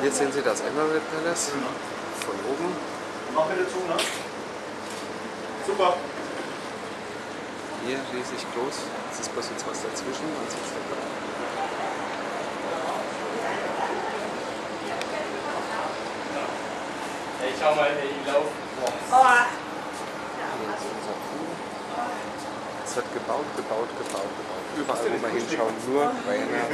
Hier sehen Sie das Emerald Palace von oben. Mach bitte zu, ne? Super. Hier riesig groß. Es ist bloß jetzt was dazwischen. Man sieht's da schau mal, ey, die laufen. Boah. Hier ist unser Es wird gebaut, gebaut, gebaut, gebaut. Überall, wo wir hinschauen, nur Rainer.